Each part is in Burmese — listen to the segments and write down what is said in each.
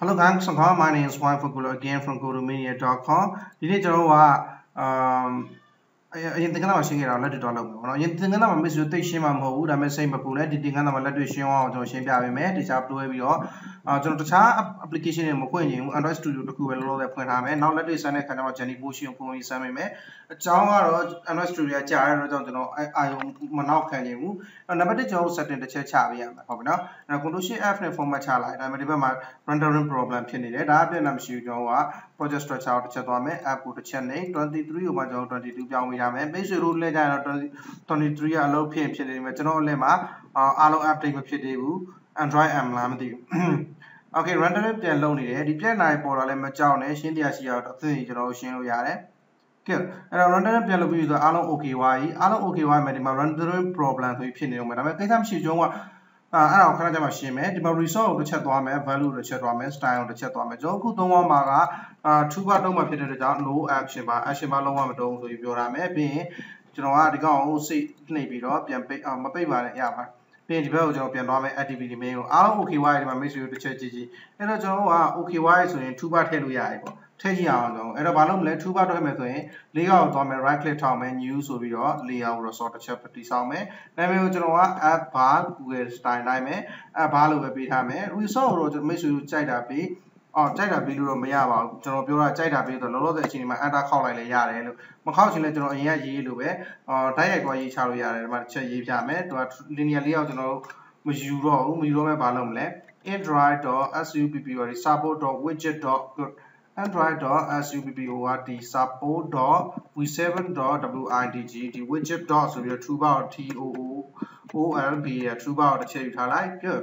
Hello guys, so my name is Juan Fagulo again from GoToMedia.com ဒီနေ့ကျွန်တော်တို့ကအမ် အရင်သင်္ကန်းမှာရှင်းခဲ့တာလက်တွေ့တော့လုပ်မယ်ပေါ့နော်အရင်သင်္ကန်းမှာ miss ကိုတိတ်ရှင်းမှာမဟုတ်ဘူးဒါပေမဲ့စိတ်မပူနဲ့ဒီသင်္ကန်းမှာလက်တွေ့ရှင်းအောင်ကျွန်တော်ရှင်းပြပေးမယ်တခြားတွဲပြီးတော့အာကျွန်တော်တခြား application တွေမဖွင့်ရင်ဘူး Android Studio တခုပဲလောလောဆယ်ဖွင့်ထားမယ်နောက်လက်တွေ့စမ်းတဲ့ခါကျမှ Jenny Motion ကိုဖွင့်ပြီးစမ်းပေးမယ်အကြောင်းကတော့ Android Studio ကကြာရတဲ့အတွက်ကြောင့်ကျွန်တော်အာယုံမနောက်ခံနေဘူးနံပါတ်1ကျွန်တော် setting တစ်ချက်ချပေးရမှာဟုတ်ပြီနော်အဲ Control Shift F နဲ့ format ချလိုက်ဒါပေမဲ့ဒီဘက်မှာ rendering problem ဖြစ်နေတယ်ဒါအပြည့်နဲ့မရှိဘူးကျွန်တော်က project structure ကိုတစ်ချက်သွားမယ် app ကိုတစ်ချက်နဲ့23ကိုမှကျွန်တော်22ပြောင်းပေးရမယ် page rule လဲကြရင်တော့23ကအလုပ်ဖြစ်ဖြစ်နေတယ်ကျွန်တော်အလဲမှာအားလုံး update မဖြစ်သေးဘူး Android M လားမသိဘူး Okay rendering ပြန်လုပ်နေတယ်ဒီပြက်နိုင်ပေါ်တော့လည်းမကြောက်နဲ့ရှင်းတရားရှိရတော့အသင်းကျွန်တော်ရှင်းလို့ရတယ်ကဲအဲ့တော့ rendering ပြန်လုပ်ပြီးဆိုအားလုံး okay ဝါကြီးအားလုံး okay ဝါမယ်ဒီမှာ rendering problem ဆိုပြီးဖြစ်နေတော့မယ်ဒါပေမဲ့ကိစ္စမရှိကျုံးက အာအဲ့ဒါကိုခဏကြာမှရှင်းမယ်ဒီမှာ resource ကိုတစ်ချက်သွားမယ် value ကိုတစ်ချက်သွားမယ် style ကိုတစ်ချက်သွားမယ်ကျွန်တော်အခုသုံးပါမှာကအာ2ပါတုံးမှာဖြစ်တဲ့ကြောင့် no action ပါ action ပါလုံးဝမတုံးဆိုပြီးပြောရမယ်ပြီးရင်ကျွန်တော်ကဒီကောင်ကိုစိတ်နှိပ်ပြီးတော့ပြန်ပိတ်မပိတ်ပါနဲ့ရပါပြီးရင်ဒီဘက်ကိုကျွန်တော်ပြန်သွားမယ် activity main ကိုအားလုံး okay wire ဒီမှာ make sure တစ်ချက်ကြည့်ကြည့်အဲ့တော့ကျွန်တော်က okay wire ဆိုရင်2ပါထည့်လို့ရတယ်ပေါ့ ထည့်ကြည့်အောင်ကျွန်တော်အဲ့တော့ဘာလို့မလဲ2ပါထည့်မယ်ဆိုရင် layout ကိုသွားမယ် right click ထောက်မယ် new ဆိုပြီးတော့ layout ကို resort တစ်ချက်တည်ဆောက်မယ်နာမည်ကိုကျွန်တော်က app bar google style တိုင်းမယ် app bar လို့ပဲပေးထားမယ် resort ကိုတော့ကျွန်တော် make sure ကြိုက်တာပြီးအော်ကြိုက်တာပေးလို့တော့မရပါဘူးကျွန်တော်ပြောတာကြိုက်တာပေးဆိုတော့လောလောဆယ်အချိန်ဒီမှာ enter ခောက်လိုက်လဲရတယ်လို့မခောက်ချင်လဲကျွန်တော်အရင်ကရေးလို့ပဲအော်တိုက်ရိုက်သွားရေးချလို့ရတယ်ဒီမှာတစ်ချက်ရေးပြမယ်သူက linear layout ကျွန်တော်မယူတော့ဘူးမယူတော့မဲ့ဘာလုပ်မလဲ android.support support.widget. android.support support.v7.widg ဒီ widget. ဆိုပြီးတော့ toolbar toolb ရ toolbar ကိုတစ်ချက်ယူထားလိုက် good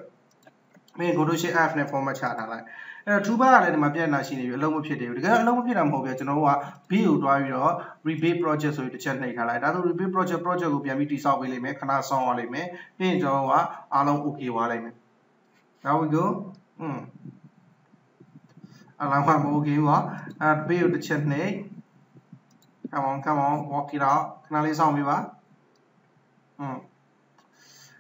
မင်း Photoshop app နဲ့ format ချထားလိုက်အဲ့တော့ toolbar ကလည်းဒီမှာပြဿနာရှိနေပြီအလုံးမဖြစ်သေးဘူးတကယ်အလုံးမဖြစ်တာမဟုတ်ဘူးကျွန်တော်တို့က B ကိုတွားပြီးတော့ rebuild project ဆိုပြီးတစ်ချက်နှိပ်ထားလိုက်ဒါဆို rebuild project project ကိုပြန်ပြီးတည်ဆောက်ပေးလိမ့်မယ်ခဏဆောင်းရလိမ့်မယ်ပြီးရင်ကျွန်တော်တို့ကအားလုံး okay သွားလိမ့်မယ် now we go อืมအ လောင်းကမ okay ဘူးဟောအဲ့ B ကိုတစ်ချက်နှိပ် come on come on walk it out ခဏလေးဆောင်းပေးပါอืม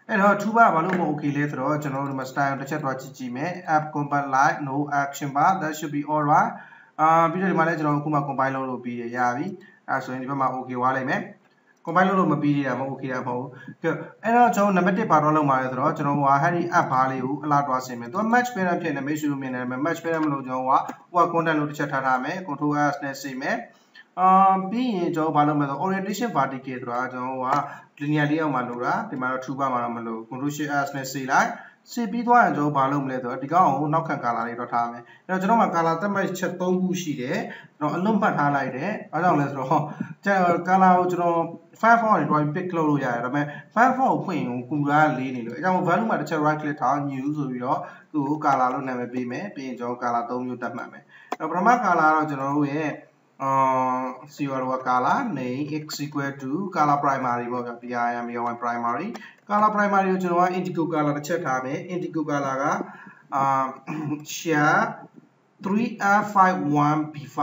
အဲ့တော့ two bar ဘာလို့မ okay လဲဆိုတော့ကျွန်တော်တို့ဒီမှာ style တစ်ချက်တော့ကြည့်ကြည့်မယ် app compile like no action bar that should be all right အာပြီးတော့ဒီမှာလည်းကျွန်တော်အခုမှ compile လုပ်လို့ပြီးရပြီအဲဆိုရင်ဒီဘက်မှာ okay ွားလိုက်မယ် compile လုပ်လို့မပြီးသေးတာမဟုတ် okay တာမဟုတ်ကဲအဲ့တော့ကျွန်တော်နံပါတ်1ဘာတော့လုပ်မှာလဲဆိုတော့ကျွန်တော်ကဟာဒီ app ဘားလေးကိုအလားတွားဆင်မယ်သူက match parent ဖြစ်နေ make sure မြင်နေတယ် match parent မလို့ကျွန်တော်ကဟိုက content လို့တစ်ချက်ထားထားမယ် control s နဲ့ဆင်မယ်အာပြီးရင်ကျွန်တော်ဘာလုပ်မလဲဆို orientation vertical ဆိုတာကျွန်တော်က linear layout မှာလို့တာဒီမှာတော့ true bar မှာတော့မလို့ control shift s နဲ့စေလိုက် စေပြီးသွားရင်ကျွန်တော်ဘာလုပ်မလဲဆိုတော့ဒီကောင်ကိုနောက်ခံ color လေးတော့ထားမယ်အဲ့တော့ကျွန်တော်မှာ color သတ်မှတ်ချက်3ခုရှိတယ်ကျွန်တော်အလွတ်မှတ်ထားလိုက်တယ်ဘာကြောင့်လဲဆိုတော့ကျွန်တော် color ကိုကျွန်တော် Firefox တွေတွားပြီး pick လုပ်လို့ရတယ်ဒါပေမဲ့ Firefox ကိုဖွင့်ရင်ကွန်ပျူတာကလေးနေလို့အဲကြောင့် value မှာတစ်ချက် right click ထား new ဆိုပြီးတော့သူ့ကို color လို့နာမည်ပေးမယ်ပြီးရင်ကျွန်တော် color 3မျိုးတတ်မှတ်မယ်အဲ့တော့ပထမ color တော့ကျွန်တော်တို့ရဲ့ အာ0က color name x equal to color primary ပေါ့ဗျာ PIM ရော primary color primary ကိုကျွန်တော်က indigo color တစ်ချက်ထားမယ် indigo color ကအာ share 3f51b5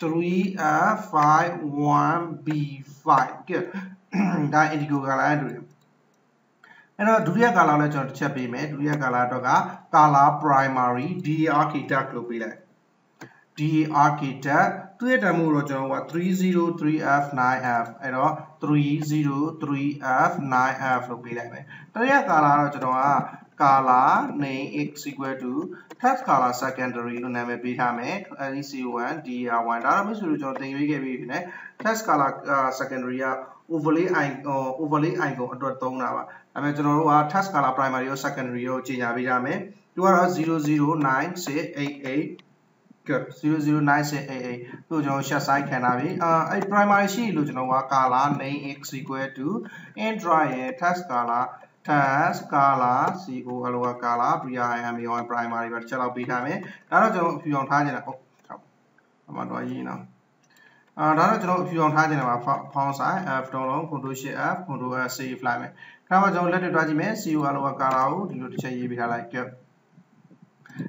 3f51b5 ကဲဒါ indigo color အတူတယ်အဲ့တော့ဒုတိယ color လည်းကျွန်တော်တစ်ချက်ပေးမယ်ဒုတိယ color တော့က color primary dar architect လို့ပေးလိုက် DA architect သူ့ရဲ့တန်ဖိုးတော့ကျွန်တော်က 303F9F အဲ့တော့ 303F9F လို့ပေးလိုက်မယ်တတိယကာလာတော့ကျွန်တော်က color name x equal to text color secondary လို့နာမည်ပေးထားမယ် LEC1 DR1 ဒါတော့မရှိလို့ကျွန်တော်သင်ပေးခဲ့ပြီးပြီနဲ့ text color secondary က overlay icon overlay icon အတွက်သုံးတာပါဒါပေမဲ့ကျွန်တော်တို့က text color primary ရော secondary ရောကြီးညာပေးရမယ်သူကတော့009688 good 009688တို့ကျွန်တော် share site ခံထားပြီအာအဲ့ primary ရှိလို့ကျွန်တော်က color name x equal to android ရဲ့ text color task color co အလောက color prim ရော primary ပဲတစ်ချက်လောက်ပေးထားမယ်ဒါတော့ကျွန်တော်အဖြူအောင်ထားနေတာဟုတ်ဟုတ်အမှတော့ရေးနော်အာဒါတော့ကျွန်တော်အဖြူအောင်ထားခြင်းတယ်မှာ font size f တော့လုံး control shift f control s save လိုက်မယ်ခါမှကျွန်တော်လက်တွေ့တွားကြည့်မယ် co အလောက color ကိုဒီလိုတစ်ချက်ရေးပေးထားလိုက် good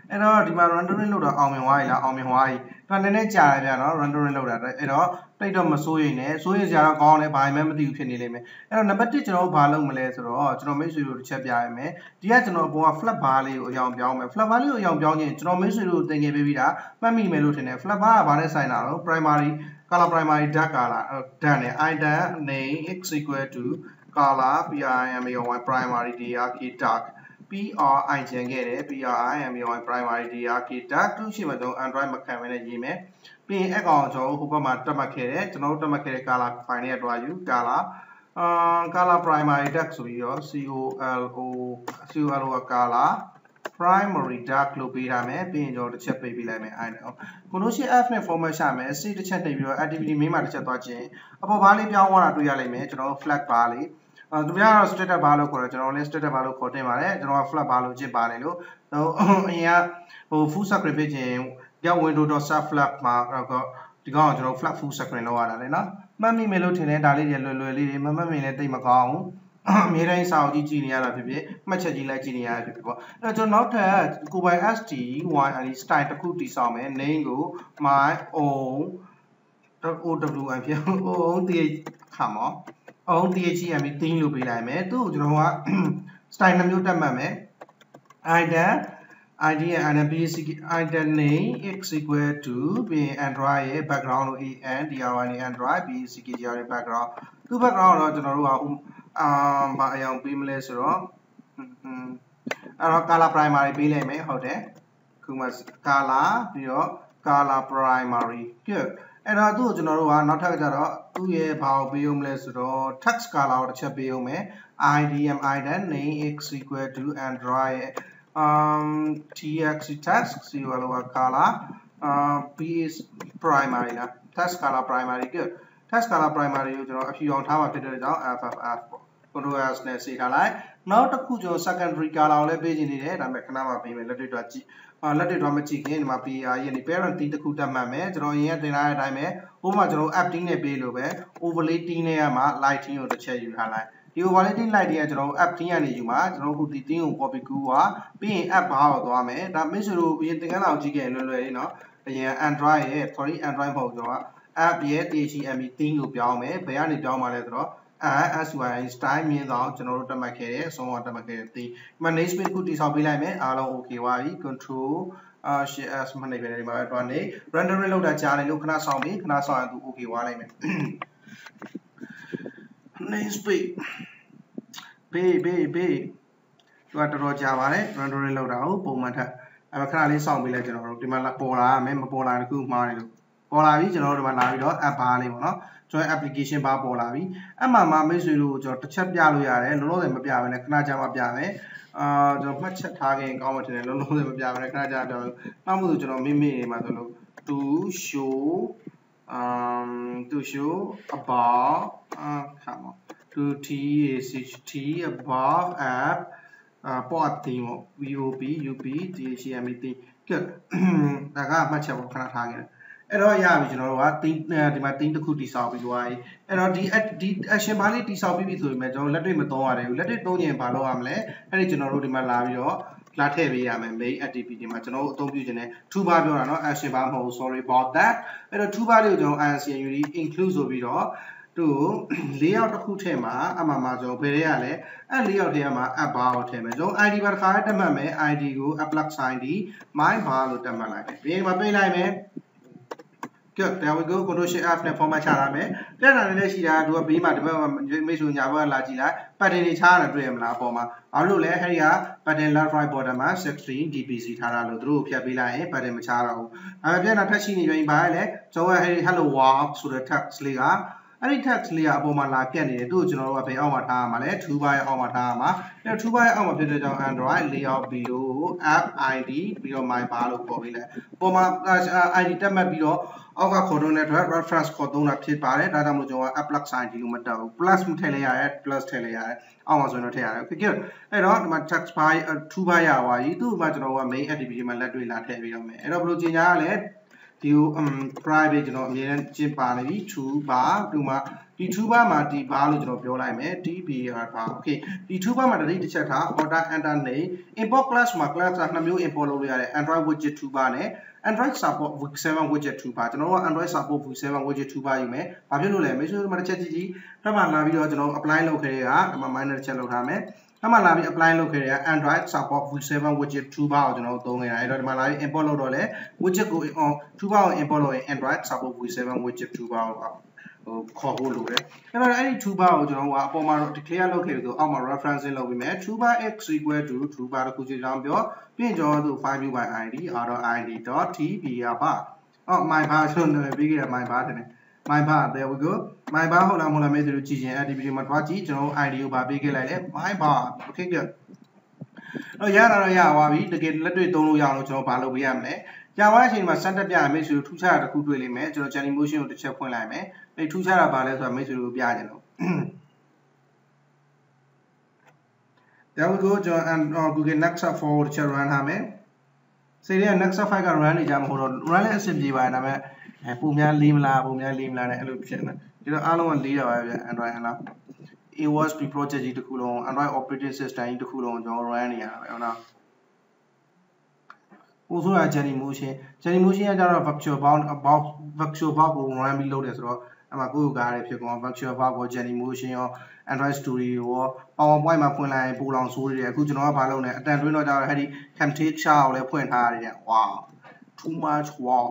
အဲ့တော့ဒီမှာ rendering လုပ်တာအောင်မြင်သွားပြီလားအောင်မြင်သွားပြီဒါနည်းနည်းကြာတယ်ဗျာနော် rendering လုပ်တာအဲ့တော့တိတ်တော့မစိုးရိမ်နဲ့စိုးရိမ်စရာတော့ကောင်းတယ်ဘာမှမသိဘူးဖြစ်နေလိမ့်မယ်အဲ့တော့နံပါတ်1ကျွန်တော်တို့ဘာလုပ်မလဲဆိုတော့ကျွန်တော်မိတ်ဆွေတို့တစ်ချက်ပြရမယ်ဒီကကျွန်တော်အပေါ်က flat bar လေးကိုအရောင်ပြောင်းမယ် flat bar လေးကိုအရောင်ပြောင်းခြင်းကျွန်တော်မိတ်ဆွေတို့သင်ခဲ့ပေးပြီးတာမှတ်မိမယ်လို့ထင်တယ် flat bar ကဘာနဲ့ဆိုင်တာတော့ primary color primary dark color done နဲ့ item name x equal to color primi primary drk dark PRI ကျန်ခဲ့တယ် PRI MBY primary DRK dark 2ရှိမှကျွန်တော် Android မခံဘဲနဲ့ရေးမယ်ပြီးရင်အကောင်ကျွန်တော်ဟိုဘက်မှာတက်မှတ်ခဲ့တယ်ကျွန်တော်တို့တက်မှတ်ခဲ့တဲ့ color file တွေကတွားယူ color အာ color primary dark ဆိုပြီးတော့ COLO COLO color primary dark လို့ပေးထားမယ်ပြီးရင်ကျွန်တော်တစ်ချက်ပေးပေးလိုက်မယ်အဲ့ဒါကိုလို့ရှိ F နဲ့ format ရှာမယ် C တစ်ချက်နှိပ်ပြီးတော့ activity main မှာတစ်ချက်သွားခြင်းအပေါ်ဘားလေးပြောင်းသွားတာတွေ့ရလိမ့်မယ်ကျွန်တော် flag bar လေး အဲသူများကတော့ static bar လို့ခေါ်တယ်ကျွန်တော်လည်း static bar လို့ခေါ်တင်ပါတယ်ကျွန်တော်က flat bar လို့ကြည့်ပါတယ်လို့ဟိုအရင်ကဟို full screen ဖြစ်ခြင်း get window.set.flat မှာတော့ဒီကောင်ကကျွန်တော် flat full screen လောက်ရတာလေနော်မှတ်မိမယ်လို့ထင်တယ်ဒါလေးတွေလွယ်လွယ်လေးတွေမမှတ်မိလည်းတိတ်မကောင်းဘူးအမြဲတမ်းစာအုပ်ကြီးကြည့်နေရတာဖြစ်ဖြစ်မှတ်ချက်ကြီးလိုက်ကြည့်နေရတာဖြစ်ဖြစ်ပေါ့အဲ့တော့ကျွန်တော်နောက်ထပ်ကိုပိုင် ST YRD style တစ်ခုတည်ဆောက်မယ် name ကို my own OWI ဖြစ် own တည်ခါမော own THEM တင်းလို့ပေးလိုက်မယ်သူ့ကိုကျွန်တော်က style နှမျိုးတက်မှတ်မယ် item id ရဲ့ item basic item name x equal to ပြီး android ရဲ့ background လို့ an dry နဲ့ android basic ရဲ့ background သူ့ background တော့ကျွန်တော်တို့ကအာဘာအယောင်ပေးမလဲဆိုတော့အဲ့တော့ color primary ပေးလိုက်မယ်ဟုတ်တယ်ခုမှ color ပြီးတော့ color primary good အဲ့တော့သူ့ကိုကျွန်တော်တို့ကနောက်ထပ်ကြတော့သူ့ရဲ့ဘာကိုပေးအောင်မလဲဆိုတော့ text color ကိုတစ်ချက်ပေးအောင်မယ် idm item name x equal to android um tx text zero color uh b is primary လား text color primary good text color primary ကိုကျွန်တော်အဖြူအောင်ထားမှာဖြစ်တဲ့ကြောင့် fff ပေါ့ controllers နဲ့စေထားလိုက်နောက်တစ်ခုကျွန်တော် secondary color ကိုလည်းပေးခြင်းနေတယ်ဒါပေမဲ့ခဏမှပေးမယ်လက်တွေ့တော့ကြည့်လက်တွေ့တော့မကြည့်ခင်ဒီမှာ PR ရဲ့နေ parent t တစ်ခုတက်မှတ်မယ်ကျွန်တော်ရင်ရတင်လာတဲ့အတိုင်းပဲဥပမာကျွန်တော် app t နဲ့ပေးလို့ပဲ overlay t နဲ့ကမှ lighting ကိုတစ်ချက်ယူထားလိုက်ဒီ overlay t lighting ကကျွန်တော် app t ကနေယူမှာကျွန်တော်ခုဒီ theme ကို copy ကူးပါပြီးရင် app bar ကိုသွားမယ်ဒါမိတ်ဆွေတို့ရင်တင်ကန်းလောက်ကြည့်ခဲ့လွယ်လွယ်လေးနော်အရင် Android ရဲ့ sorry Android မဟုတ်ကျွန်တော်က app ရဲ့ HTML theme ကိုပြောင်းမယ်ဘယ်ကနေပြောင်းမှာလဲဆိုတော့ SYI style မြင်တော့ကျွန်တော်တို့တက်မှတ်ခဲ့တယ်အဆုံးအောင်တက်မှတ်ခဲ့တဲ့ theme ဒီမှာ namespace ခုတည်ဆောက်ပေးလိုက်မယ်အားလုံး okay ပါပြီ control အာ share as မှနေပြန်တယ်ဒီမှာတော့နေ rendering လောက်တာကြားနေလို့ခဏဆောင်ပြီခဏဆောင်ရင်သူ okay ွားလိုက်မယ် namespace ဘေးဘေးဘေးသူကတော်တော်ကြာပါတယ် rendering လောက်တာကိုပုံမှန်ထက်အဲ့ခဏလေးဆောင်ပေးလိုက်ကျွန်တော်တို့ဒီမှာပေါ်လာမယ်မပေါ်လာတခုမှားတယ်လို့ပေါ်လာပြီကျွန်တော်တို့ဒီမှာလာပြီးတော့ app bar လေးပေါ့နော် ကျွန်တော် application bar ပေါ်လာပြီအဲ့မှာမှမိတ်ဆွေတို့ကျွန်တော်တစ်ချက်ပြလို့ရတယ်လုံးလုံးလည်းမပြဘဲနဲ့ခဏကြာမှပြမယ်အာကျွန်တော်မှတ်ချက်ထားခင်ကောင်းမှထင်တယ်လုံးလုံးလည်းမပြဘဲနဲ့ခဏကြာပြမယ်နောက်မှဆိုကျွန်တော်မိမိနေမှာဆိုလို့ to show um to show above uh come on to t h t above app အာပေါ်အတင်းပေါ့ VOP UP DHME တင်းကဲဒါကမှတ်ချက်ပေါ့ခဏထားခဲ့တယ် အဲ့တော့ရပြီကျွန်တော်တို့ကတင်းဒီမှာတင်းတစ်ခုတိဆောက်ပြီးသွားပြီအဲ့တော့ဒီဒီ action bar လေးတိဆောက်ပြီးပြီဆိုရင်ကျွန်တော်လက်တွေ့မသုံးရတယ်ဘူးလက်တွေ့သုံးရင်ဘာလုပ်ရမလဲအဲ့ဒီကျွန်တော်တို့ဒီမှာလာပြီးတော့လာထည့်ပေးရမယ် main activity မှာကျွန်တော်တို့အသုံးပြုခြင်းနဲ့ toolbar ပြောတာเนาะ action bar မဟုတ် sorry about that အဲ့တော့ toolbar လေးကိုကျွန်တော် INCNUD include ဆိုပြီးတော့သူ၄ယောက်တစ်ခုထဲမှာအမှမှာကျွန်တော်ဘယ်ရဲရလဲအဲ့၄ယောက်ထဲမှာ app bar ကိုထည့်မယ်ကျွန်တော် ID ဘာတစ်ခါတက်မှတ်မယ် ID ကို apply sign ဒီ my bar လို့တက်မှတ်လိုက်တယ်ပြီးရင်မပေးလိုက်မယ် good there we go control shift f နဲ့ format ချထားမယ်ပြတာလည်းရှိတာသူကဘေးမှာဒီဘက်မှာမိတ်ဆွေညာဘက်ကလာကြည့်လိုက် pattern တွေချားတာတွေ့ရမလားအပေါ်မှာဘာလို့လဲအဲ့ဒီက pattern left right border မှာ16 dpc ထားတာလို့သူတို့ဖြတ်ပေးလိုက်ရင် pattern မချားတော့ဘူးအဲ့ပြတာထက်ရှိနေရင်ဘာလဲကျွန်တော်အဲ့ဒီ hello world ဆိုတဲ့ text လေးက အဲ့ဒီ text လေးကအပေါ်မှာလာကက်နေတယ်သူ့ကိုကျွန်တော်တို့ကဘယ်အောက်မှာထားရမှာလဲ2 bar ရဲ့အောက်မှာထားရမှာအဲ့2 bar ရဲ့အောက်မှာဖြစ်တဲ့ကြောင့် Android layout below app id ပြီးတော့ my bar လို့ပေါ်ပေးလိုက်ပေါ်မှာ id တက်မှတ်ပြီးတော့အောက်ကခေါ်ထုတ်တဲ့အတွက် reference ခေါ်သုံးတာဖြစ်ပါတယ်ဒါကြောင့်မို့ကျွန်တော်က apply sign ဒီလိုမတက်ဘူး plus မထည့်လိုက်ရတယ် plus ထည့်လိုက်ရတယ်အောက်မှာဆိုရင်တော့ထည့်ရတယ် okay good အဲ့တော့ဒီမှာ text bar 2 bar ရပါပြီသူ့မှာကျွန်တော်က main activity မှာလက်တွေ့လာထည့်ပြီးတော့မယ်အဲ့တော့ဘယ်လိုကျင်ညာရလဲ ဒီကို private ကျွန်တော်အမြဲတမ်းကျင့်ပါနေပြီ2 bar 2မှာဒီ2 bar မှာဒီ bar လို့ကျွန်တော်ပြောလိုက်မယ် dbar bar okay ဒီ2 bar မှာတတိတစ်ချက်ထား order enter name import class မှာ class ကနှစ်မျိုး import လုပ်လို့ရတယ် android widget 2 bar နဲ့ android support v7 widget 2 bar ကျွန်တော်တို့က android support v7 widget 2 bar ယူမယ်ဘာဖြစ်လို့လဲမေးဆိုတော့တစ်ချက်ကြည့်ကြည့်ထပ်မှလာပြီးတော့ကျွန်တော် apply လုပ်ခဲ့တဲ့ကဒီမှာ minor တစ်ချက်လုပ်ထားမယ် အမှလာပြီး apply လုပ်ခဲ့တဲ့ Android support v7 widget 2 bar ကိုကျွန်တော်တို့သုံးနေတာအဲ့တော့ဒီမှာလာပြီး import လုပ်တော့လေ widget ကို2 bar ကို import လုပ်ရင် Android support v7 widget 2 bar ကိုဟိုခေါ်ဖို့လိုတယ်အဲ့တော့အဲ့ဒီ2 bar ကိုကျွန်တော်ကအပေါ်မှာ declare လုပ်ခဲ့ပြီးတော့အောက်မှာ referencing လုပ်ပြီးမယ်2 bar x equal to 2 bar တခုစီတောင်းပြောပြီးရင်ကျွန်တော်တို့ file view by id r.id.tbr bar အော် my bar ကျွန်တော်နာမည်ပေးခဲ့တာ my bar တယ် my bar there we go my bar ဟုတ်လားမဟုတ်လားမေးသလိုကြည့်ရင် activity မှာတွားကြည့်ကျွန်တော် ID ကိုဗာပေးခဲ့လိုက်လေ my bar okay good တော့ရတာတော့ရသွားပြီတကယ်လက်တွေ့သုံးလို့ရအောင်လို့ကျွန်တော်ဗာလုပ်ပေးရမလဲကြာသွားတဲ့အချိန်မှာစမ်းတက်ပြမိတ်ဆွေတို့ထူးခြားတာတစ်ခုတွေ့လိမ့်မယ်ကျွန်တော် channel motion ကိုတစ်ချက်ဖွင့်လိုက်မယ်အဲ့ထူးခြားတာဗာလဲဆိုတော့မိတ်ဆွေတို့ပြကြတယ်လို့ There we go ကျွန်တော် Google Nexa 4တစ်ချက် run ထားမယ်စိတ်ထဲက Nexa 5က run နေကြမှာဟိုတော့ run လည်းအဆင်ပြေပါတယ်ဒါပေမဲ့ အဲပုံများလေးမလားပုံများလေးမလားနဲ့အဲ့လိုဖြစ်နေတယ်ဒီတော့အားလုံးကလေးတာပါဗျ Android ဟလား AWS project ကြီးတစ်ခုလုံး Android operating system ကြီးတစ်ခုလုံးကျွန်တော် run နေရတာပဲဟုတ်လားပို့ဆိုတာ Jenny Motion Jenny Motion ကကျတော့ virtual box about virtual box ကို run ပြီးလုပ်တယ်ဆိုတော့အမှကိုယ့်ကားတွေဖြစ်ကုန် virtual box ကို Jenny Motion ရော Android Studio ရော PowerPoint မှာဖွင့်လိုက်ရင်ပူလောင်ဆိုးတယ်အခုကျွန်တော်ကဘာလုပ်လဲအတန်တွင်းတော့ကျတော့အဲ့ဒီ Camtasia ကိုလည်းဖွင့်ထားရတယ် wow too much wow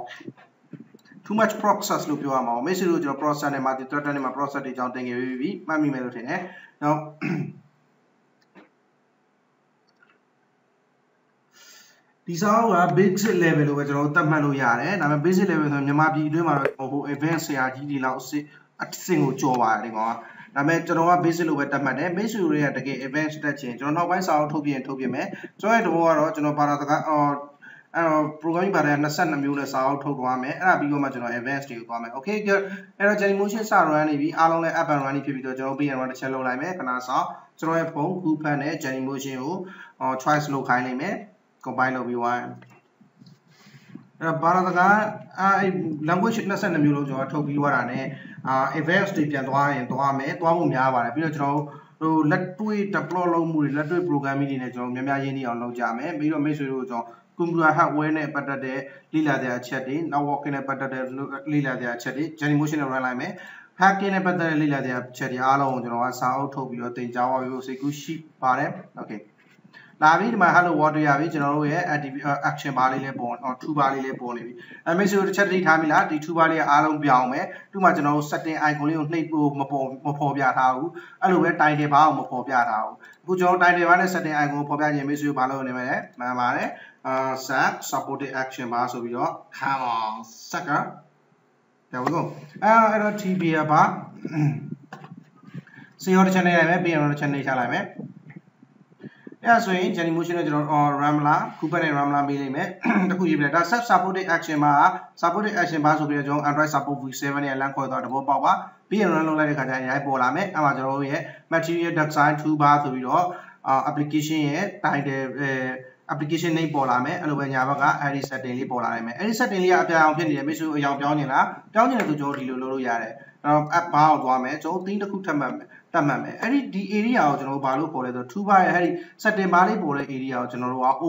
too much process လို့ပြောရမှာ။မိတ်ဆွေတို့ကျွန်တော် process နဲ့ multi thread နဲ့မှာ process တွေအကြောင်းသင်ခဲ့ပြီးပြီ။မှတ်မိမယ်လို့ထင်တယ်။နောက် ဒီစာအုပ်က basic level လို့ပဲကျွန်တော်တို့သတ်မှတ်လို့ရတယ်။ဒါပေမဲ့ basic level ဆိုရင်မြန်မာပြည်အတွင်းမှာတော့ဟို advanced ဆရာကြီးတွေလောက်အစစ်အဆင့်ကိုကျော်ပါတယ်ဒီကောင်က။ဒါပေမဲ့ကျွန်တော်က basic လို့ပဲသတ်မှတ်တယ်။ basic တွေကတကယ် advanced တက်ချင်ကျွန်တော်နောက်ပိုင်းစာအုပ်ထုတ်ပြင်ထုတ်ပြင်မယ်။ကျွန်တော်ရဲ့တဘောကတော့ကျွန်တော်ဘာသာစကားအော် အဲ့တော့ programming ဘာသာ22မျိုးနဲ့စာအုပ်ထုတ်သွားမယ်အဲ့ဒါပြီးတော့မှကျွန်တော် advanced တွေကိုသွားမယ် okay good အဲ့တော့ Jelly Motion စ run နေပြီအားလုံးလည်း up and running ဖြစ်ပြီးတော့ကျွန်တော် PM run တစ်ချက်လုပ်လိုက်မယ်ခဏဆောင်ကျွန်တော်ရဲ့ဖုန်း Google နဲ့ Jelly Motion ကို choice လုပ်ခိုင်းလိုက်မယ် compile လုပ်ပြီးသွားအဲ့တော့ဘာသာစကားအဲ့ language 22မျိုးလုံးကျွန်တော်ထုတ်ပြီးသွားတာ ਨੇ အာ advanced တွေပြန်သွားရင်သွားမယ်သွားဖို့များပါတယ်ပြီးတော့ကျွန်တော်ဟိုလက်တွေ့ deploy လုပ်မှုတွေလက်တွေ့ programming တွေနဲ့ကျွန်တော်များများရင်းနှီးအောင်လုပ်ကြမယ်ပြီးတော့မိတ်ဆွေတို့ကျွန်တော် computer hardware နဲ့ပတ်သက်တဲ့လေ့လာတဲ့အချက်တွေ networking နဲ့ပတ်သက်တဲ့လေ့လာတဲ့အချက်တွေ Genymotion နဲ့ run လိုက်မယ် hacking နဲ့ပတ်သက်တဲ့လေ့လာတဲ့အချက်တွေအားလုံးကိုကျွန်တော်ကစာအုပ်ထုတ်ပြီးတော့သင်ကြားပါပြီးစိတ်ကူးရှိပါတယ် okay လာပြီဒီမှာ hello world ရပြီကျွန်တော်တို့ရဲ့ action bar လေးလေးပေါ် to bar လေးလေးပေါ်နေပြီအဲမိတ်ဆွေတို့တစ်ချက်တတိထားမိလားဒီ to bar လေးကအားလုံးပြောင်းမယ်သူ့မှာကျွန်တော်တို့ setting icon လေးကိုနှိပ်ဖို့မပေါ်မပေါ်ပြထားဘူးအဲ့လိုပဲ title bar ကိုမပေါ်ပြထားဘူးအခုကျွန်တော် title bar နဲ့ setting icon ကိုပေါ်ပြခြင်းမိတ်ဆွေတို့ဘာလုပ်နေမလဲမှန်ပါတယ်အာ set supported action bar ဆိုပြီးတော့ come on sucker there we go အဲအဲ့တော့ tbr ပါစီရောတစ်ချက်နေလိုက်မယ်ပြီးရင်တော့တစ်ချက်နေချလိုက်မယ် အဲ့ဆိုရင် Jenny Motion နဲ့ကျွန်တော် Ramla Cooper နဲ့ Ramla မေးလိုက်မယ်တခုရေးပြလိုက်ဒါ self supported action မှာ supported action ပါဆိုပြီးတော့ကျွန်တော် Android support v7 နဲ့လမ်းခေါ်တော့တဘောပေါက်ပါပြီးရင် run လုပ်လိုက်တဲ့ခါကျရင်ရိုက်ပေါ်လာမယ်အဲ့မှာကျွန်တော်တို့ရဲ့ material design toolbar ဆိုပြီးတော့ application ရဲ့ title application name ပေါ်လာမယ်အဲ့လိုပဲညာဘက်ကအဲဒီ setting လေးပေါ်လာနိုင်မယ်အဲဒီ setting လေးကအပြောင်းအောင်ဖြစ်နေတယ်မိတ်ဆွေအရောင်ပြောင်းနေလားပြောင်းနေတယ်ဆိုကျွန်တော်ဒီလိုလုပ်လို့ရတယ်အဲ့တော့ app bar ကိုသွားမယ်ကျွန်တော် theme တစ်ခုထပ်မှတ်မယ် တတ်မှတ်မယ်အဲ့ဒီဒီ area ကိုကျွန်တော်တို့ဘာလို့ခေါ်လဲဆိုတော့ toolbar ရဲ့အဲ့ဒီ setting bar လေးပေါ်တဲ့ area ကိုကျွန်တော်တို့က o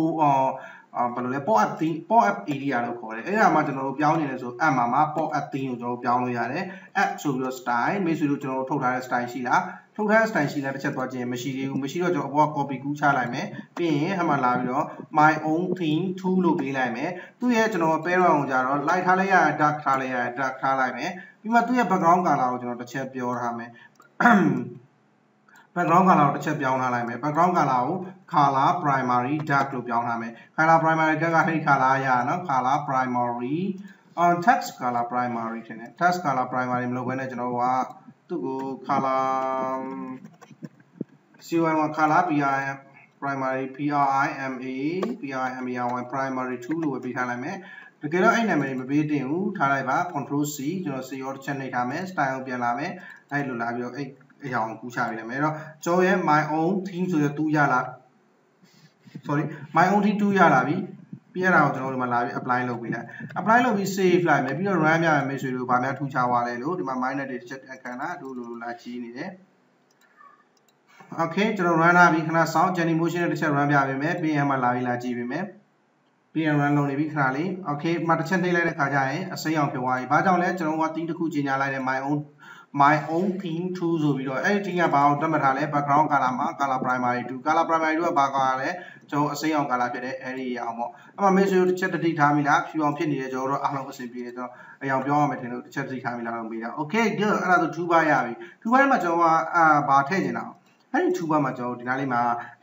အာဘယ်လိုလဲ pop up theme pop up area လို့ခေါ်တယ်အဲ့ဒါမှကျွန်တော်တို့ပြောင်းနေတယ်ဆို app မှာမှာ pop up theme ကိုကျွန်တော်တို့ပြောင်းလို့ရတယ် app ဆိုပြီးတော့ style မိတ်ဆွေတို့ကျွန်တော်တို့ထုတ်ထားတဲ့ style ရှိလားထုတ်ထားတဲ့ style ရှိလားတစ်ချက်သွားကြည့်ရင်မရှိသေးဘူးမရှိတော့ကျွန်တော်အပေါ်က copy ကူးချလိုက်မယ်ပြီးရင်အမှလာပြီးတော့ my own theme tool လို့ပေးလိုက်မယ်သူ့ရဲ့ကျွန်တော် background ကိုကြတော့ light ထားလိုက်ရ dark ထားလိုက်ရ dark ထားလိုက်မယ်ပြီးမှသူ့ရဲ့ background color ကိုကျွန်တော်တစ်ချက်ပြောထားမယ် background color ကိုတစ်ချက်ပြောင်းထားလိုက်မယ် background color ကို color primary dark လို့ပြောင်းထားမယ် color primary dark ကဟိတ် color ရနော် color primary on text color primary ထင်တယ် text color primary မလုပ်ဘဲနဲ့ကျွန်တော်တို့ကသူ့ကို color CY1 color PRM primary PRIMA PRMAY primary 2လို့ပဲပေးထားလိုက်မယ်တကယ်တော့အဲ့နာမည်မပေးတင်ဘူးထားလိုက်ပါ control C ကျွန်တော် C ရောတစ်ချက်နှိပ်ထားမယ် style ပြန်လာမယ် အဲ့လိုလာပြီးတော့အဲ့အရာကိုကူးချပေးလိုက်မယ်အဲ့တော့ကျွန်တော်ရဲ့ my own theme ဆိုရတူရလာ sorry my own theme 2ရလာပြီပြီးရတာကိုကျွန်တော်ဒီမှာလာပြီး apply လုပ်ပေးလိုက် apply လုပ်ပြီး save လိုက်မယ်ပြီးတော့ run ပြမယ်မိတ်ဆွေတို့ဗာများထူးခြားသွားလဲလို့ဒီမှာ minus တွေတစ်ချက်အခန်းလာတို့လိုလိုလာကြီးနေတယ် okay ကျွန်တော် run လာပြီးခဏစောင့် journey motion နဲ့တစ်ချက် run ပြပေးမယ်ပြီးရင်မှလာပြီးလာကြည့်ပေးမယ်ပြီးရင် run လုပ်နေပြီခဏလေး okay မှာတစ်ချက်နှိပ်လိုက်တဲ့ခါကျရင်အစိမ်းအောင်ဖြစ်သွားပြီဘာကြောင့်လဲကျွန်တော်က theme တစ်ခုကြီးညာလိုက်တယ် my own my own theme tool ဆိုပြီးတော့အဲ့ဒီ theme ကဘာကိုသတ်မှတ်ထားလဲ background color မှာ color primary 2 color primary 2ကဘာကလဲကျွန်တော်အစိမ်းအောင် color ဖြစ်တဲ့အဲ့ဒီအောင်ပေါ့အဲ့မှာ make sure တစ်ချက်တတိထားမိလားဖြူအောင်ဖြစ်နေတယ်ကျွန်တော်တို့အားလုံးအဆင်ပြေတယ်ကျွန်တော်အယောင်ပြောရမယ်ထင်လို့တစ်ချက်တတိထားမိလားလို့မေးတာ okay good အဲ့ဒါဆို2ပါရပြီ2ပါမှာကျွန်တော်ကအာဘာထည့်နေတာ အဲ့ဒီ toolbar မှာကျွန်တော်ဒီနားလေးမှာ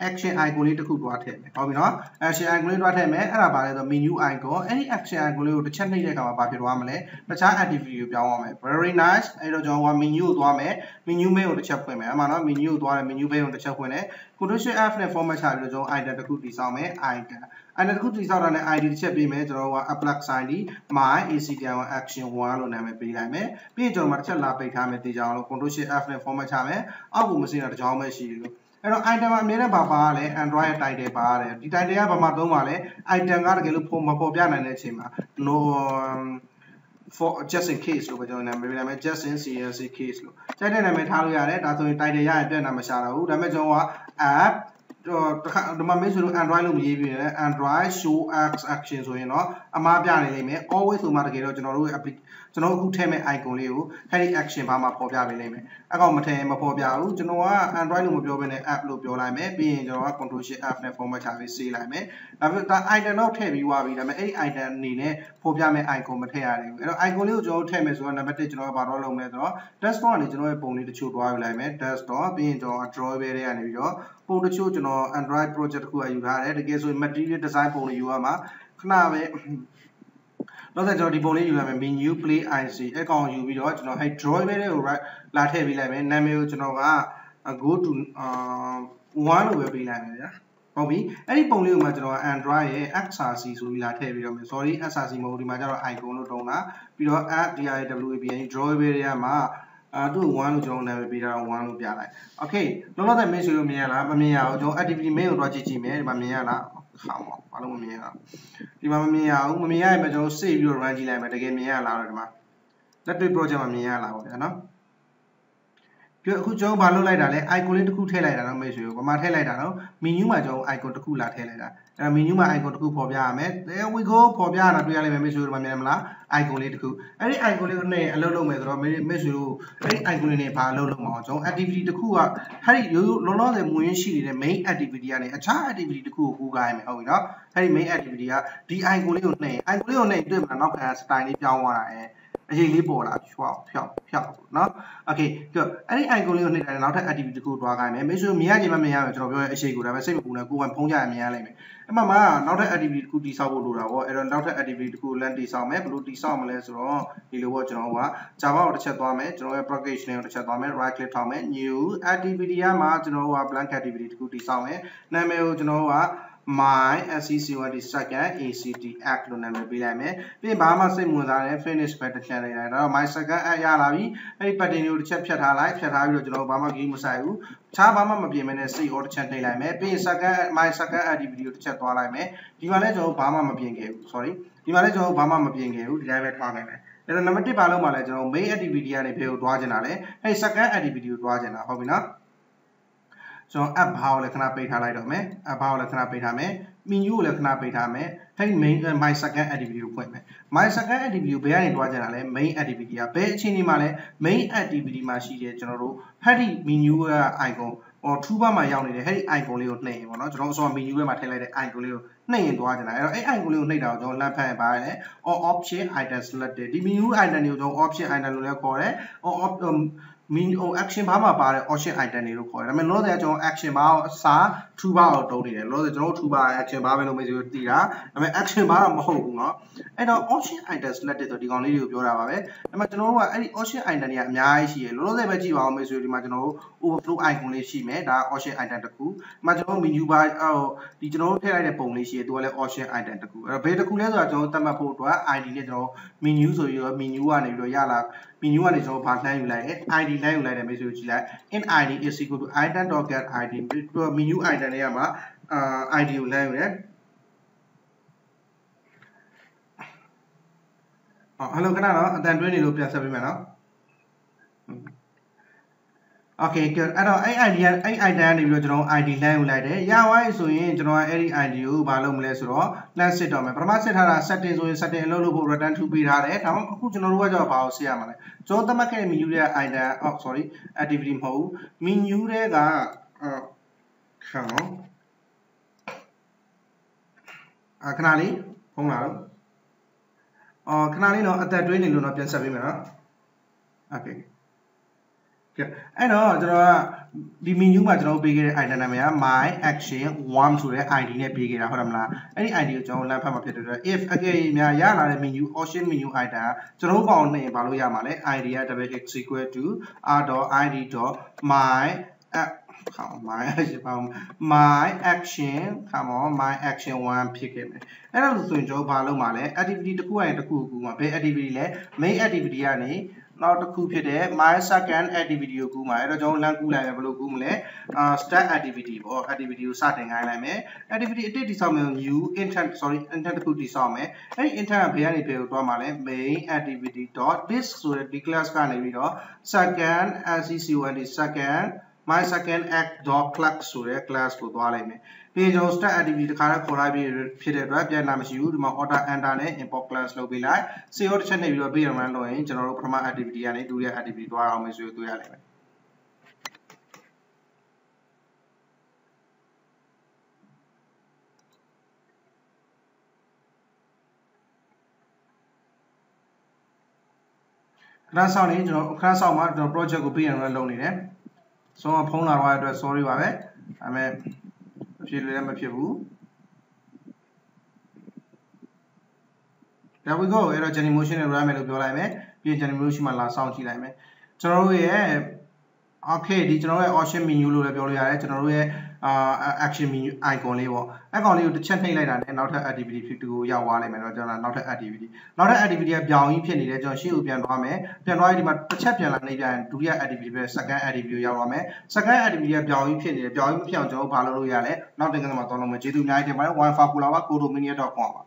action icon လေးတစ်ခုတွားထည့်မယ်ဟုတ်ပြီနော် action icon လေးတွားထည့်မယ်အဲ့ဒါဘာလဲဆို menu icon အဲ့ဒီ action icon လေးကိုတစ်ချက်နှိပ်တဲ့အခါမှာဘာဖြစ်သွားမလဲတခြား activity ကိုပြောင်းသွားမယ် very nice အဲ့တော့ကျွန်တော်က menu ကိုသွားမယ် menu main ကိုတစ်ချက်ဖွင့်မယ်အဲ့မှာနော် menu ကိုသွားတယ် menu main ကိုတစ်ချက်ဖွင့်တယ် control F နဲ့ format ချပြီးတော့ကျွန်တော် item တစ်ခုတည်ဆောက်မယ် item item တစ်ခုတည်ဆောက်တာနဲ့ ID တစ်ချက်ပေးမယ်ကျွန်တော်က apply sign ဒီ my actl action 1လို့နာမည်ပေးလိုက်မယ်ပြီးရင်ကျွန်တော်မှာတစ်ချက်လာပိတ်ထားမယ်တည်ကြအောင်လို့ control F နဲ့ format ချမယ်အောက်ကိုမစင်းတာတစ်ကြောင်းပဲရှိတယ်လို့အဲ့တော့ item အမြဲတမ်းပါပါလဲ Android ရဲ့ title ပါရတယ်ဒီ title ကဘာမှသုံးပါလဲ item ကတကယ်လို့မပေါ်ပြနိုင်တဲ့အချိန်မှာ no for just in case လို့ပဲကျွန်တော်နာမည်ပေးလိုက်မယ် just in CLC case လို့ကြိုက်တဲ့နာမည်ထားလို့ရတယ်ဒါဆိုရင် title ရရင်ပြည့်နာမရှာတော့ဘူးဒါပေမဲ့ကျွန်တော်က app တော့တခါ ဒီမှာမေးဆိုလို့ Android လို့မရေးပြရင် Android show x action ဆိုရင်တော့အမားပြနေလိမ့်မယ် always ဆိုမှတကယ်တော့ကျွန်တော်တို့ application ကျွန်တော်အခုထည့်မဲ့ icon လေးကိုအဲဒီ action ဘာမှပေါ်ပြပေးလိမ့်မယ်အကောင်မထည့်မပေါ်ပြဘူးကျွန်တော်က Android လို့မပြောဘဲနဲ့ app လို့ပြောလိုက်မယ်ပြီးရင်ကျွန်တော်က control shift f နဲ့ format ချပြီး save လိုက်မယ်ဒါပေမဲ့ဒါ item တော့ထည့်ပြီးသွားပြီဒါပေမဲ့အဲဒီ item အနေနဲ့ပေါ်ပြမဲ့ icon မထည့်ရသေးဘူးအဲ့တော့ icon လေးကိုကျွန်တော်ထည့်မယ်ဆိုတော့ number 1ကျွန်တော်ကဘာတော့လုပ်မလဲဆိုတော့ desktop ကနေကျွန်တော်ရဲ့ပုံလေးတချို့တွားယူလိုက်မယ် desktop ပြီးရင်ကျွန်တော် drawable တွေကနေပြီးတော့ ပုံတချို့ကျွန်တော် Android project တစ်ခုအယူထားတယ်တကယ်ဆိုရင် material design ပုံတွေယူရမှာခဏပဲနောက်ဆက်ကျွန်တော်ဒီပုံလေးယူလိုက်မယ် menu play ic အကောင်ယူပြီးတော့ကျွန်တော်အဲ drawable တွေကိုလာထည့်ပေးလိုက်မယ်နာမည်ကိုကျွန်တော်က go to အာ1လို့ပဲပေးလိုက်မယ်ဗျာဟုတ်ပြီအဲ့ဒီပုံလေးကိုမှကျွန်တော် Android ရဲ့ XRC ဆိုပြီးလာထည့်ပြီးတော့မယ် sorry XRC မဟုတ်ဒီမှာကျတော့ icon လို့တုံးတာပြီးတော့ app DIWAPN drawable တွေကမှာ အာသူ့1လို့ကျွန်တော်နာမည်ပေးထားတော့1လို့ပြလိုက်။ Okay လောလောဆယ် main ဆိုလို့မြင်ရလားမမြင်ရဘူးကျွန်တော် activity main ကိုတွားကြည့်ကြည့်မယ်ဒီမှာမြင်ရလားခါမှာဘာလို့မမြင်ရအောင်ဒီမှာမမြင်ရဘူးမမြင်ရရင်ကျွန်တော် save ပြီးတော့ run ကြည့်လိုက်မယ်တကယ်မြင်ရလားတော့ဒီမှာလက်တွေ့ project မှာမြင်ရလားပေါ့ဗျာနော် ပြီးအခုကျွန်တော်ဘာလုပ်လိုက်တာလဲ icon လေးတစ်ခုထည့်လိုက်တာတော့မိတ်ဆွေကိုဘာမှထည့်လိုက်တာတော့ menu မှာကျွန်တော် icon တစ်ခုလာထည့်လိုက်တာအဲ့တော့ menu မှာ icon တစ်ခုပေါ်ပြရမယ် there we go ပေါ်ပြရတာတွေ့ရလိမ့်မယ်မိတ်ဆွေတို့မှာမြင်မလား icon လေးတစ်ခုအဲ့ဒီ icon လေးကိုနဲ့အလုပ်လုပ်မယ်ဆိုတော့မိတ်ဆွေတို့အဲ့ဒီ icon လေးနဲ့ဘာအလုပ်လုပ်မအောင်ကျွန်တော် activity တစ်ခုကအဲ့ဒီရိုးရိုးလောလောဆယ်မူရင်းရှိနေတဲ့ main activity ကနေအခြား activity တစ်ခုကိုကူးကိုင်းမယ်ဟုတ်ပြီနော်အဲ့ဒီ main activity ကဒီ icon လေးကိုနှိပ် icon လေးကိုနှိပ်တွေ့မှာနောက်ခံ style လေးပြောင်းသွားတာအဲ အရေးလေးပေါ်လာဖြောက်ဖြောက်ဖြောက်เนาะ okay ကြည့်အဲ့ဒီ icon လေးကိုနှိပ်တယ်နောက်ထပ် activity တစ်ခုတွားခိုင်းမယ်မိတ်ဆွေမြင်ရခြင်းမမြင်ရမယ်ကျွန်တော်ပြောရဲ့အရှိကိုဒါပေမဲ့စိတ်မပူနဲ့ကိုယ်ကဖုံးကြရမြင်ရလိမ့်မယ်အဲ့မှာမှနောက်ထပ် activity တစ်ခုတိစောက်ဖို့လိုတာပေါ့အဲ့တော့နောက်ထပ် activity တစ်ခုလမ်းတိစောက်မယ်ဘယ်လိုတိစောက်မလဲဆိုတော့ဒီလိုပေါ့ကျွန်တော်က Java ကိုတစ်ချက်သွားမယ်ကျွန်တော်ရဲ့ package လေးကိုတစ်ချက်သွားမယ် right click ထောက်မယ် new activity ရမှာကျွန်တော်က blank activity တစ်ခုတိစောက်မယ်နာမည်ကိုကျွန်တော်က my SCCOD second ACT act လို့နာမည်ပေးလိုက်မယ်ပြီးရင်ဘာမှစိတ်ဝင်စားတဲ့ finish ပဲတစ်ချက်လိုက်လိုက်တော့ my second act ရလာပြီအဲ့ဒီ pattern ကိုတစ်ချက်ဖြတ်ထားလိုက်ဖြတ်ထားပြီးတော့ကျွန်တော်ဘာမှဂိမ်းမဆိုင်ဘူးခြားဘာမှမပြင်မနဲ့ save or တစ်ချက်နှိပ်လိုက်မယ်ပြီးရင် second my second activity ကိုတစ်ချက်သွားလိုက်မယ်ဒီမှာလည်းကျွန်တော်ဘာမှမပြင်ခဲ့ဘူး sorry ဒီမှာလည်းကျွန်တော်ဘာမှမပြင်ခဲ့ဘူးဒီတိုင်းပဲထားခဲ့တယ်အဲ့တော့ number 1ပါလုံးမှာလည်းကျွန်တော် main activity ကနေဘယ်ကိုတွားချင်တာလဲအဲ့ second activity ကိုတွားချင်တာဟုတ်ပြီနော် ကျွန်တော် app ဘာကိုလည်းခဏပိတ်ထားလိုက်တော့မယ် app ဘာကိုလည်းခဏပိတ်ထားမယ် menu ကိုလည်းခဏပိတ်ထားမယ်အဲ့ main my second activity ကိုဖွင့်မယ် my second activity ကိုဘယ်ကနေတွားကြတာလဲ main activity ကဘယ်အခြေအနေမှာလဲ main activity မှာရှိတဲ့ကျွန်တော်တို့ဖက်ဒီ menu က icon ဟောထူးပါမှာရောက်နေတဲ့အဲ့ဒီ icon လေးကိုနှိပ်ရင်ပေါ့နော်ကျွန်တော်အစော menu ထဲမှာထည့်လိုက်တဲ့ icon လေးကိုနှိပ်ရင်တွားကြတာအဲ့တော့အဲ့ icon လေးကိုနှိပ်တာကိုကျွန်တော်လမ်းဖက်ပါရတယ် or option item selected ဒီ menu item တွေကိုကျွန်တော် option item လို့လည်းခေါ်တယ် or menu action bar မှာပါတဲ့ option item တွေလို့ခေါ်တယ်ဒါပေမဲ့လောဆယ်ကျွန်တော် action bar ကိုအစား true bar ကိုတုံးနေတယ်လောဆယ်ကျွန်တော် true bar action bar ပဲလို့မေးဆိုတည်တာဒါပေမဲ့ action bar တော့မဟုတ်ဘူးเนาะအဲ့တော့ option item selected ဆိုဒီကောင်လေးတွေကိုပြောတာပါပဲဒါပေမဲ့ကျွန်တော်တို့ကအဲ့ဒီ option item တွေကအများကြီးရှိတယ်လောလောဆယ်ပဲကြည့်ပါအောင်မေးဆိုဒီမှာကျွန်တော်တို့ overflow icon လေးရှိမယ်ဒါ option item တစ်ခုဒီမှာကျွန်တော် menu bar ဟိုဒီကျွန်တော်တို့ထည့်လိုက်တဲ့ပုံလေးရှိတယ်သူကလည်း option item တစ်ခုအဲ့တော့ဘယ်တစ်ခုလဲဆိုတာကျွန်တော်တို့သတ်မှတ်ဖို့အတွက် ID နဲ့ကျွန်တော် menu ဆိုပြီးတော့ menu ကနေပြီးတော့ရလာ menu ကနေကျွန်တော်ဘာလှမ်းယူလိုက်လဲ ID လှမ်းယူလိုက်တယ်မေးဆိုကြည့်လိုက် in id is equal to item.get id menu item တွေကမှာအာ id ကိုလှမ်းယူတယ်ဟောဟယ်လိုခဏနော်အတန်တွင်းနေလို့ပြန်ဆက်ပေးမယ်နော် Okay good အဲ့တော့အဲ့ ID အဲ့ ID ကနေပြီးတော့ကျွန်တော် ID လှမ်းယူလိုက်တယ်ရသွားပြီဆိုရင်ကျွန်တော်ကအဲ့ဒီ ID ကိုဘာလုပ်မလဲဆိုတော့လှမ်းစစ်တော့မယ်ပထမစစ်ထားတာ setting ဆိုရင် setting အလုပ်လုပ်ဖို့ return to ပေးထားတယ်ဒါမှမဟုတ်အခုကျွန်တော်တို့ကကြောက်ဘာကိုစစ်ရမှာလဲကျွန်တော်သတ်မှတ်ခဲ့တဲ့ menu ရဲ့ ID oh sorry activity မဟုတ်ဘူး menu တွေက အာခံနော်အခဏလေးဖုန်းလာတော့အော်ခဏလေးတော့အသက်တွင်းနေလို့တော့ပြန်ဆက်ပေးမယ်နော် okay ကဲအဲ့တော့ကျွန်တော်ကဒီ menu မှာကျွန်တော်ပေးခဲ့တဲ့ item နာမည်က my action 1ဆိုတဲ့ ID နဲ့ပေးခဲ့တာဟုတ်တယ်မလားအဲ့ဒီ ID ကိုကျွန်တော်လမ်းဖတ်မှာဖြစ်တဲ့အတွက် if အကယ်များရလာတဲ့ menu option menu item ကကျွန်တော်ပေါင်းနေဘာလို့ရမှာလဲ ID က double x equal to r.id.my come my my action come on my action 1ဖြစ်ခဲ့မယ်အဲ့ဒါလို့ဆိုရင်ကျွန်တော်ဘာလုပ်မှာလဲ activity တစ်ခုအရင်တစ်ခုခုမှာဘယ် activity လဲ main activity ကနေနောက်တစ်ခုဖြစ်တဲ့ my second activity ကိုကူးမှာအဲ့တော့ကျွန်တော်လမ်းကူးလိုက်မယ်ဘယ်လိုကူးမလဲအာ start activity ပေါ့ activity ကိုစတင်ခိုင်းလိုက်မယ် activity အတစ်တိဆောက်မယ် new intent sorry intent တစ်ခုတိဆောက်မယ်အဲ့ဒီ intent ကဘယ်ကနေဘယ်ကိုတွားမှာလဲ main activity.this ဆိုတဲ့ဒီ class ကနေပြီးတော့ second scond second my second act dot class ဆိုတဲ့ class ကိုသွားလိုက်မယ်ပြီးရင်ကျွန်တော် start activity တခါတည်းခေါ်လိုက်ပြီးဖြစ်တဲ့အတွက်ပြန်လာမရှိဘူးဒီမှာ order enter နဲ့ import class လုပ်ပေးလိုက် CO တစ်ချက်နေပြီးတော့ပြီးရမှန်းလို့ရင်ကျွန်တော်တို့ပထမ activity ကနေဒုတိယ activity သွားအောင်မယ်ဆိုတွေ့ရလိမ့်မယ်ခဏဆောင်နေကျွန်တော်ခဏဆောင်မှာကျွန်တော် project ကိုပြီးရအောင်လုပ်နေတယ် ဆိုတော့ဖုန်းလာတော့အတွက် sorry ပါပဲဒါပေမဲ့မဖြစ်လည်းမဖြစ်ဘူး There we go အဲ့တော့ Jenny motion နဲ့ run မယ်လို့ပြောလိုက်မယ်ပြီးရင် Jenny motion မှာလာစောင့်ကြည့်လိုက်မယ်ကျွန်တော်တို့ရဲ့ okay ဒီကျွန်တော်တို့ရဲ့ option menu လို့လည်းပြောလို့ရတယ်ကျွန်တော်တို့ရဲ့ အာ action menu icon လေးပေါ့အဲ့ကောင်လေးကိုတစ်ချက်နှိပ်လိုက်တာနဲ့နောက်ထပ် activity 50ကိုရောက်သွားနိုင်မယ်တော့ကျွန်တော်နောက်ထပ် activity နောက်ထပ် activity ကပြောင်းကြီးဖြစ်နေတယ်ကျွန်တော်ရှေ့ကိုပြန်သွားမယ်ပြန်သွားရင်ဒီမှာတစ်ချက်ပြန်လာနေပြန်ဒုတိယ activity ပဲ second activity ကိုရောက်သွားမယ် second activity ကပြောင်းကြီးဖြစ်နေတယ်ပြောင်းကြီးမဖြစ်အောင်ကျွန်တော်ဘာလုပ်လို့ရလဲနောက်တင်ကမှာသွားလို့မယ်ကျေးဇူးအများကြီးတင်ပါတယ် wifi ပူလာပါ codomania.com ပါ